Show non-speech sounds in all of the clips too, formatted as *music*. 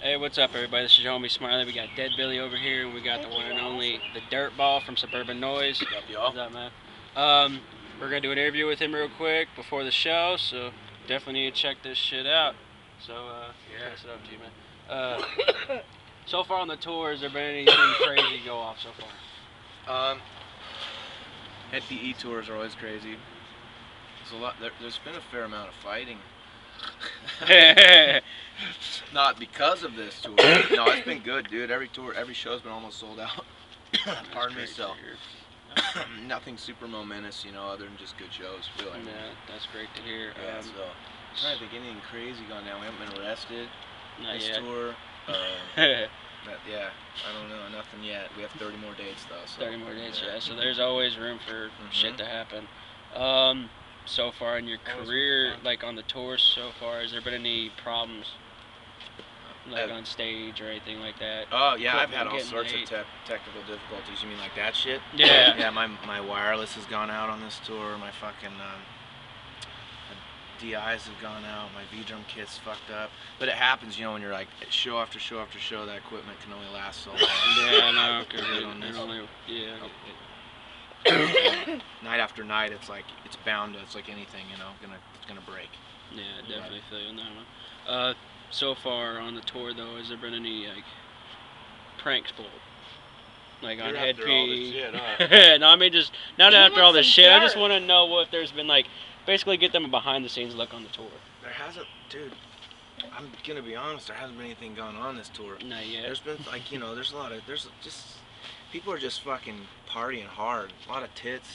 Hey, what's up, everybody? This is your homie Smiley. We got Dead Billy over here, and we got the one and only the Dirt Ball from Suburban Noize. What's up, y'all? What's up, man? Um, we're gonna do an interview with him real quick before the show, so definitely need to check this shit out. So, uh, Yeah. pass it up to you, man. Uh, so far on the tour, has there been anything *coughs* crazy go off so far? Um, NPE tours are always crazy. There's a lot. There, there's been a fair amount of fighting. *laughs* Not because of this tour. no, it's been good, dude. Every tour, every show's been almost sold out. *coughs* Pardon me, so great to hear. *coughs* nothing super momentous, you know, other than just good shows, really. Yeah, that's great to hear. Yeah, Um, so I'm trying to think anything crazy going down. We haven't been arrested not this yet. tour. *laughs* Um, yeah, I don't know, nothing yet. We have 30 more dates though. So 30 more days, yeah. So there's always room for Mhm. shit to happen. Um, so far in your career, like on the tour so far, has there been any problems, like Uh, on stage or anything like that? Oh yeah, I've had all sorts late. of te- technical difficulties. You mean like that shit? Yeah. yeah, my my wireless has gone out on this tour. My fucking um, my DIs have gone out. My V drum kit's fucked up. But it happens, you know, when you're like show after show after show. That equipment can only last so long. Yeah, no, *laughs* because it, it only, yeah. *coughs* night after night, it's like it's bound to. It's like anything, you know, gonna it's gonna break. Yeah, I definitely feel you on that one. Uh, so far on the tour though, has there been any like pranks pulled? Like on You're head after all pee? shit, huh? *laughs* no, I mean just not He after all wants this some shit. I just want to know what if there's been like basically get them a behind the scenes look on the tour. There hasn't, dude. I'm gonna be honest. There hasn't been anything going on this tour. Not yet. There's been like you know, there's a lot of there's just people are just fucking partying hard. A lot of tits,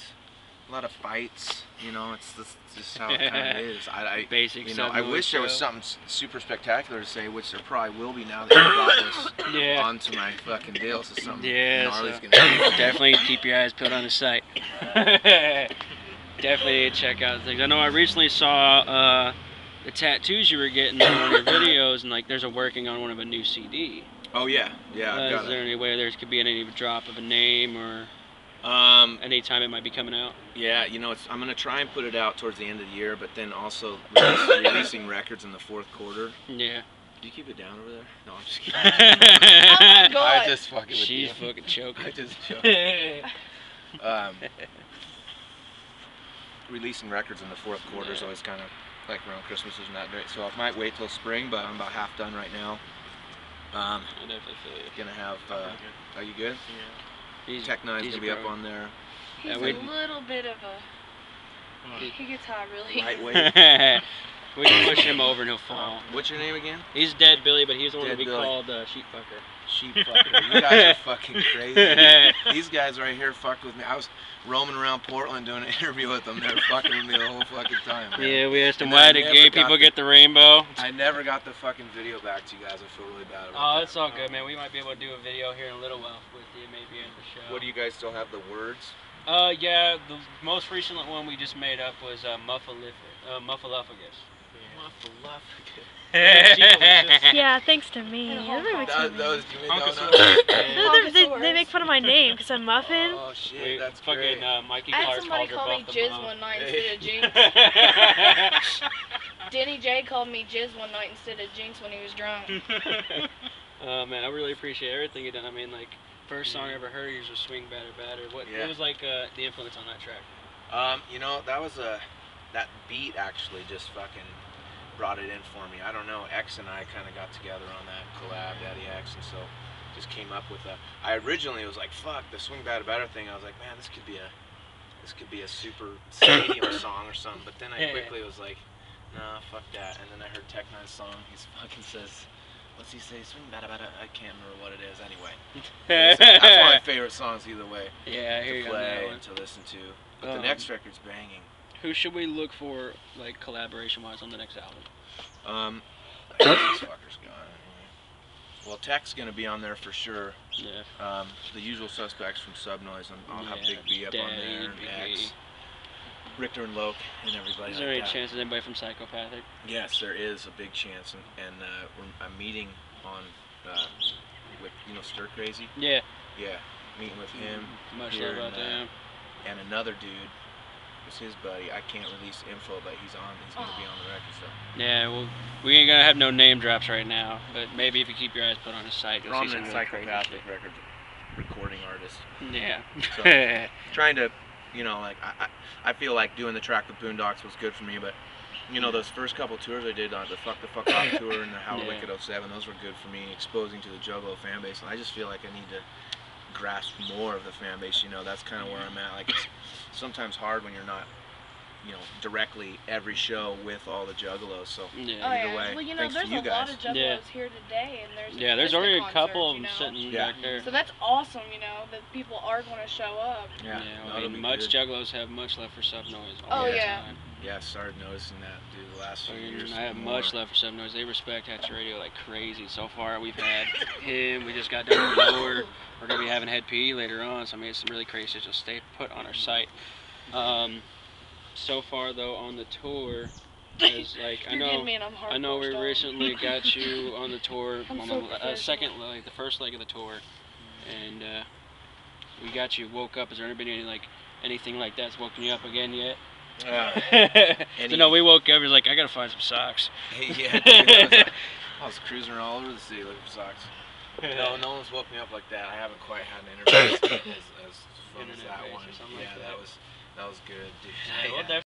a lot of fights. You know, it's just, just how it kind of *laughs* is. I, I Basic. you know, I wish there was something super spectacular to say, which there probably will be now that you brought this *coughs* Yeah. onto my fucking deal. So something Yeah, gnarly's so- gonna happen. *coughs* Definitely keep your eyes peeled on the site. *laughs* Definitely check out things. I know I recently saw uh, the tattoos you were getting on one of your *coughs* videos, and like there's a working on one of a new CD. Oh yeah, yeah. Uh, I've is got there it. any way there could be any drop of a name or Um, any time it might be coming out? yeah, you know, it's, I'm gonna try and put it out towards the end of the year, but then also release, *coughs* releasing records in the fourth quarter. Yeah. Do you keep it down over there? No, I'm just *laughs* kidding. my God. I just fucking with She's you. fucking choking. I just *laughs* joke. um, releasing records in the fourth quarter is always kind of like around Christmas isn't that great. So I might wait till spring, but I'm about half done right now. Um, I definitely feel you. gonna have. Uh, are you good? Yeah. He's, Tech N9ne's he's gonna be up on there. He's Yeah, a little bit of a. He gets high really. Lightweight. *laughs* *laughs* we can push him over and he'll fall. What's your name again? He's dead Billy, but he's the one Dead to be Billy. called uh, sheep fucker. Sheep fucker. You guys are fucking crazy. *laughs* These guys right here fucked with me. I was roaming around Portland doing an *laughs* interview with them. They were fucking with me the whole fucking time. man. Yeah, we asked him And why I did never gay got people the- get the rainbow. I never got the fucking video back to you guys. I feel really bad about Oh, it's all good, man. We might be able to do a video here in a little while with you, maybe in the show. What do you guys still have the words? Uh, yeah, the most recent one we just made up was uh, Muffalif- uh, Muffaluffagus. *laughs* *laughs* Yeah, thanks to me. And a makes fun Those, of me. *laughs* those you may don't know. Honkosaurus. They- they, they make fun of my name because I'm Muffin. Oh shit, Wait, that's fucking great. uh, Mikey I had Clark somebody called call me Buff Jizz one night instead of Jinx. Denny J called me Jizz one night instead of Jinx when he was drunk. uh, man, I really appreciate everything you done. I mean, like, first song I ever heard yours was Swing Batter Batter. What, Yeah. what was like uh, the influence on that track? Um, you know, that was a that beat actually just fucking brought it in for me. I don't know. X and I kind of got together on that collab, Daddy X, and so just came up with a. I originally was like, "Fuck the swing batter batter thing." I was like, "Man, this could be a this could be a super *coughs* stadium song or something." But then I quickly was like, "Nah, fuck that." And then I heard Tech N9ne's song. He *laughs* fucking says. What's he say? Swing batter batter. I can't remember what it is. Anyway, *laughs* that's, one of my favorite songs either way Yeah, I hear to you on that play and to listen to. But Um, the next record's banging. Who should we look for, like, collaboration-wise on the next album? Um, *coughs* I guess this fucker's gone. Well, Tech's gonna be on there for sure. Yeah. Um, the usual suspects from Subnoize. and I'll have Big B up on there. Big X, B. Richter and Loke, and everybody Is there like any that. chance that anybody from Psychopathic? Yes, there is a big chance, and, and uh, we're, I'm meeting on uh, with you know Stir Crazy. Yeah. Yeah, meeting with him Much here love out in, uh, there. and another dude it's his buddy. I can't release info, but he's on. He's gonna be on the record. So Yeah, well, we ain't gonna have no name drops right now, but maybe if you keep your eyes put on his site, you'll see some really crazy psychopathic record recording artist. Yeah. So- *laughs* Trying to, you know, like I, I, I feel like doing the track with Boondox was good for me, but. You know those first couple tours I did on the Fuck the Fuck Off tour and the How Yeah. Wicked 07, those were good for me, exposing to the Juggalo fan base, and I just feel like I need to grasp more of the fan base. You know, that's kind of where I'm at. Like it's sometimes hard when you're not, you know, directly every show with all the Juggalos. So Oh yeah. Either yeah. way, well, you know, thanks to there's you a lot guys. of juggalos Yeah. here today, and there's Yeah, there's Vista already a couple of you them know? sitting Yeah. back there. So that's awesome, you know, that people are going to show up. yeah, well, that'll I mean, much good. juggalos have much left for sub noize. Oh, the yeah. time. Yeah, I started noticing that, dude, the last few Fucking- years. I have more. much left for Sub Noize. They respect Hatchet Radio like crazy. So far, we've had him. We just got done with Mower. We're gonna be having Hed PE later on. So I made some really crazy. shit. Just stay put on our site. Um, so far though, on the tour, *laughs* is like I You're know. getting I'm I know we hardcore recently got you *laughs* on the tour, I'm on so the uh, second, like the first leg of the tour, and uh, we got you woke up. Has there been any like anything like that's woken you up again yet? Uh, *laughs* so Any- no, we woke up. He's like, I gotta find some socks. yeah, dude, I, was, I was cruising all over the city looking for socks. No, no one's woke me up like that. I haven't quite had an interview as, as, as fun as that one. Yeah, like that that. was that was good, dude. Yeah, we'll Yeah.